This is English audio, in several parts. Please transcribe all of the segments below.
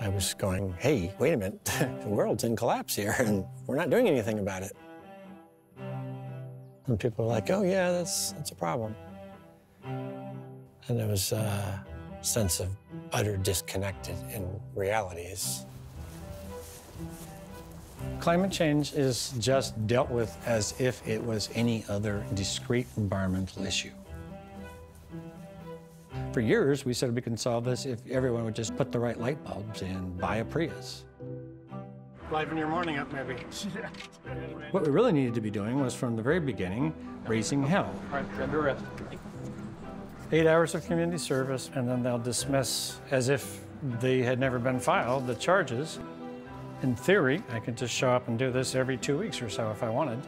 I was going, hey, wait a minute, the world's in collapse here, and we're not doing anything about it. And people were like, oh, yeah, that's, that's a problem. And there was a sense of utter disconnected in realities. Climate change is just dealt with as if it was any other discrete environmental issue. For years, we said we can solve this if everyone would just put the right light bulbs and buy a Prius. Liven your morning up, maybe. what we really needed to be doing was, from the very beginning, raising hell. All right, grab your rest. Eight hours of community service, and then they'll dismiss, as if they had never been filed, the charges. In theory, I could just show up and do this every two weeks or so if I wanted.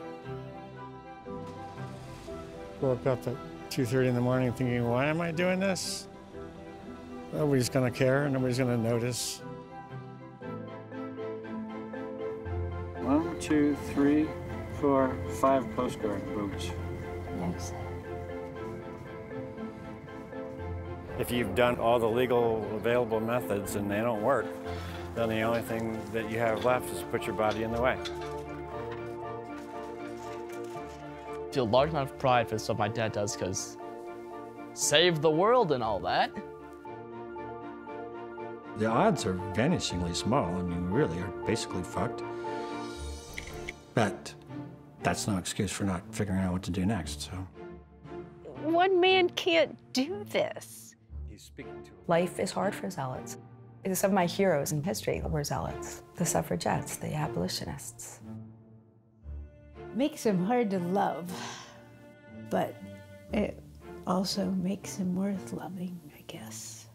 Woke up at 2.30 in the morning thinking, why am I doing this? Nobody's gonna care, nobody's gonna notice. One, two, three, four, five postcard Guard boats. Yes. If you've done all the legal available methods and they don't work, then the only thing that you have left is to put your body in the way. Feel a large amount of pride for stuff my dad does because save the world and all that. The odds are vanishingly small. I mean, we really are basically fucked. But that's no excuse for not figuring out what to do next, so. One man can't do this. He's speaking to Life is hard for zealots. Some of my heroes in history were zealots. The suffragettes, the abolitionists. Makes him hard to love, but it also makes him worth loving, I guess.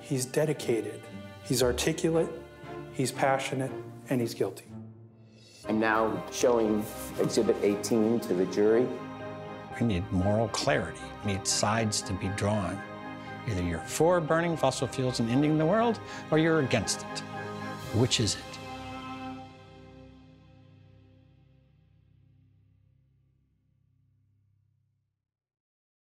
He's dedicated, he's articulate, he's passionate, and he's guilty. I'm now showing Exhibit 18 to the jury. We need moral clarity. We need sides to be drawn. Either you're for burning fossil fuels and ending the world, or you're against it. Which is it?